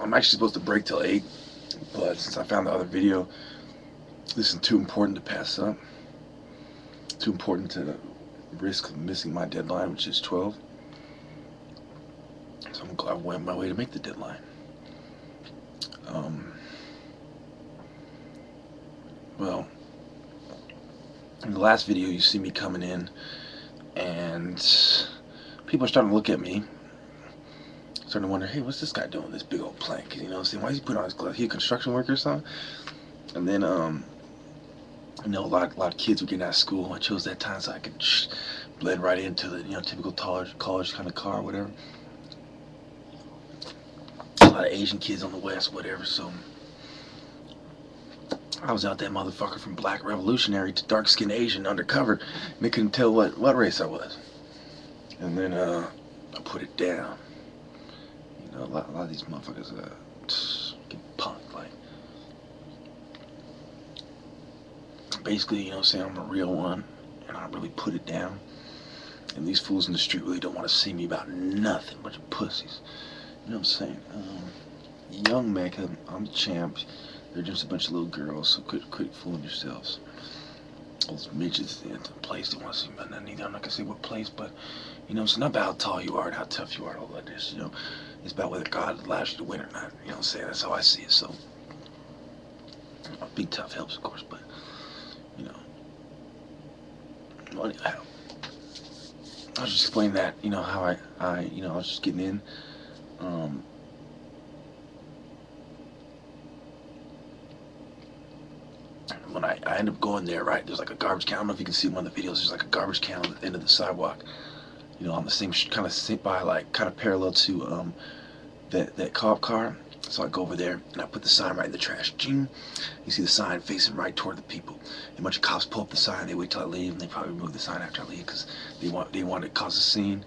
I'm actually supposed to break till 8, but since I found the other video, this is too important to pass up. Too important to risk missing my deadline, which is 12. So I'm glad I went my way to make the deadline. Um, well, in the last video, you see me coming in, and people are starting to look at me starting to wonder, hey, what's this guy doing this big old plank? You know what I'm saying? Why is he putting on his gloves? He a construction worker or something? And then, um, I know a lot, a lot of kids were getting out of school. I chose that time so I could blend right into the, you know, typical college, college kind of car, whatever. A lot of Asian kids on the west, whatever. So I was out that motherfucker from black revolutionary to dark skinned Asian undercover. They couldn't tell what, what race I was. And then, uh, I put it down know, a lot, a lot of these motherfuckers uh, get punked. Like, basically, you know, saying I'm a real one, and I really put it down. And these fools in the street really don't want to see me about nothing, bunch of pussies. You know what I'm saying? Um, young Mecca, I'm the champ. They're just a bunch of little girls, so quit, quit fooling yourselves those midgets at the place they want to see me about nothing either. I'm not gonna say what place, but you know, it's not about how tall you are and how tough you are all that this, you know. It's about whether God allows you to win or not. You know what I'm saying? That's how I see it. So being tough helps of course, but you know. Well, I was just explaining that, you know, how I, I you know, I was just getting in. Um, when I, I end up going there, right, there's like a garbage can. I don't know if you can see one of the videos. There's like a garbage can at the end of the sidewalk. You know, on the same kind of sit by, like kind of parallel to um, that that cop car. So I go over there and I put the sign right in the trash. Ching. You see the sign facing right toward the people. a bunch of cops pull up the sign. They wait till I leave, and they probably remove the sign after I leave because they want they want to cause a scene.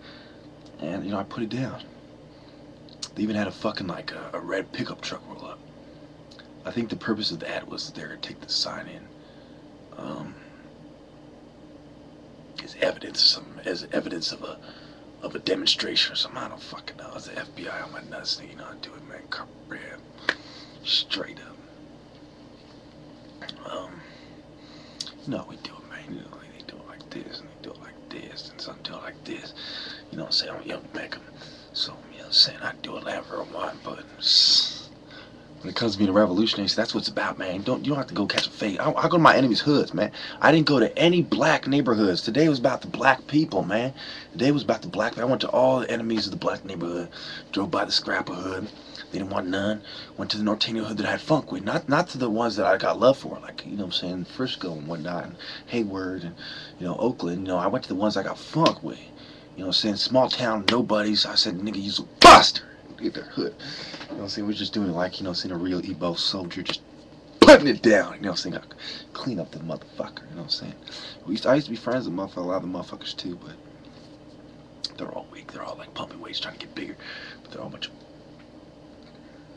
And you know, I put it down. They even had a fucking like a, a red pickup truck roll up. I think the purpose of that was they're gonna take the sign in um, as evidence, some as evidence of a of a demonstration or something. I don't fucking know. It's the FBI on my nuts. You know to do it, man. Come straight up. Um, no, we do it, man. You know, they do it like this, and they do it like this, and some do it like this. You know what I'm saying? I'm young Beckham. So, you know what I'm saying? I do it however I want, but when it comes to being a revolutionary, that's what it's about, man. Don't you don't have to go catch a fade. I, I go to my enemies' hoods, man. I didn't go to any black neighborhoods. Today was about the black people, man. Today was about the black. I went to all the enemies of the black neighborhood. Drove by the scrapper hood. They didn't want none. Went to the Norteño hood that I had funk with. Not not to the ones that I got love for, like you know what I'm saying, Frisco and whatnot, and Hayward and you know Oakland. You know, I went to the ones I got funk with. You know, what I'm saying small town nobodies. I said, nigga, you's a buster. Get their hood. You know what I'm saying? We're just doing it like, you know, seeing a real Igbo soldier just putting it down. You know what I'm saying? I Clean up the motherfucker. You know what I'm saying? We used to, I used to be friends with motherfucker, a lot of the motherfuckers too, but they're all weak. They're all like pumping weights, trying to get bigger. But they're all of.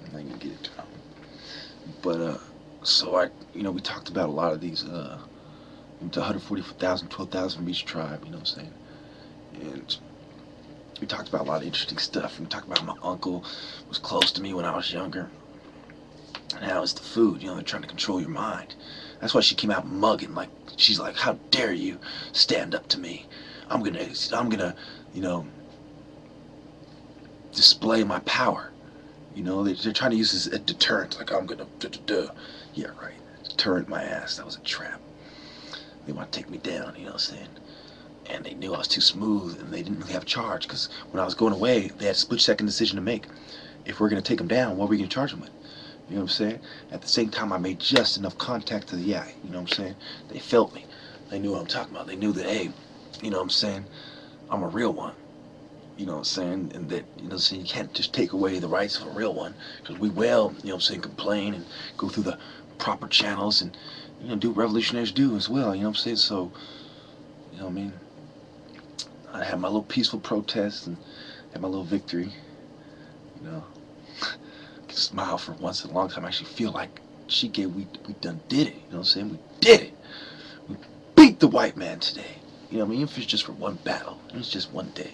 I'm not gonna get it. But uh, so I, you know, we talked about a lot of these. Uh, to 140,000, 12,000 from each tribe. You know what I'm saying? And we talked about a lot of interesting stuff. We talked about my uncle was close to me when I was younger. And how it's the food, you know, they're trying to control your mind. That's why she came out mugging, like, she's like, how dare you stand up to me? I'm gonna, I'm gonna, you know, display my power. You know, they, are trying to use this a deterrent, like, I'm gonna, duh, duh, duh. yeah, right, deterrent my ass, that was a trap. They want to take me down, you know what I'm saying? And they knew I was too smooth and they didn't really have a charge because when I was going away, they had a split second decision to make. If we're going to take them down, what are we going to charge them with? You know what I'm saying? At the same time, I made just enough contact to the eye. You know what I'm saying? They felt me. They knew what I'm talking about. They knew that, hey, you know what I'm saying? I'm a real one. You know what I'm saying? And that, you know, so you can't just take away the rights of a real one. Because we will, you know what I'm saying, complain and go through the proper channels and, you know, do what revolutionaries do as well. You know what I'm saying? So, you know what I mean? I had my little peaceful protest and had my little victory. You know, smile for once in a long time. I actually feel like she gave we we done did it. You know what I'm saying? We did it. We beat the white man today. You know, what I mean, if it's just for one battle, it's just one day.